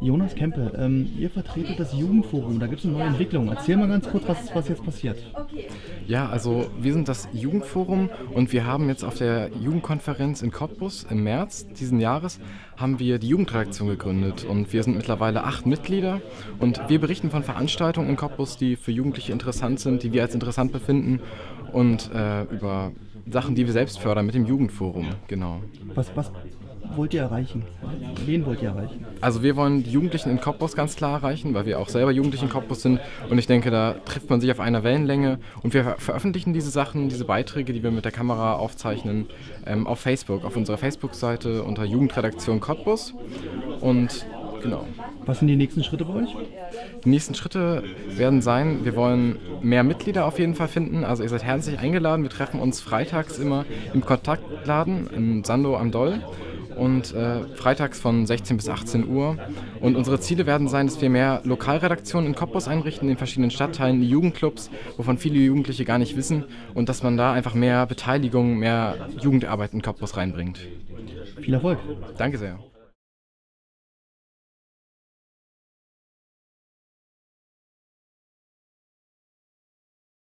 Jonas Kempe, ähm, ihr vertretet das Jugendforum, da gibt es eine neue Entwicklung. Erzähl mal ganz kurz, was, was jetzt passiert. Ja, also wir sind das Jugendforum und wir haben jetzt auf der Jugendkonferenz in Cottbus im März diesen Jahres haben wir die Jugendredaktion gegründet und wir sind mittlerweile acht Mitglieder und wir berichten von Veranstaltungen in Cottbus, die für Jugendliche interessant sind, die wir als interessant befinden und äh, über Sachen, die wir selbst fördern mit dem Jugendforum, genau. Was, was wollt ihr erreichen? Wen wollt ihr erreichen? Also wir wollen die Jugendlichen in Cottbus ganz klar erreichen, weil wir auch selber Jugendliche in Cottbus sind und ich denke, da trifft man sich auf einer Wellenlänge und wir veröffentlichen diese Sachen, diese Beiträge, die wir mit der Kamera aufzeichnen, ähm, auf Facebook, auf unserer Facebook-Seite unter Jugendredaktion Cottbus und genau. Was sind die nächsten Schritte bei euch? Die nächsten Schritte werden sein, wir wollen mehr Mitglieder auf jeden Fall finden. Also ihr seid herzlich eingeladen. Wir treffen uns freitags immer im Kontaktladen im Sando am Doll und äh, freitags von 16 bis 18 Uhr. Und unsere Ziele werden sein, dass wir mehr Lokalredaktionen in Cottbus einrichten, in verschiedenen Stadtteilen, Jugendclubs, wovon viele Jugendliche gar nicht wissen und dass man da einfach mehr Beteiligung, mehr Jugendarbeit in Cottbus reinbringt. Viel Erfolg. Danke sehr.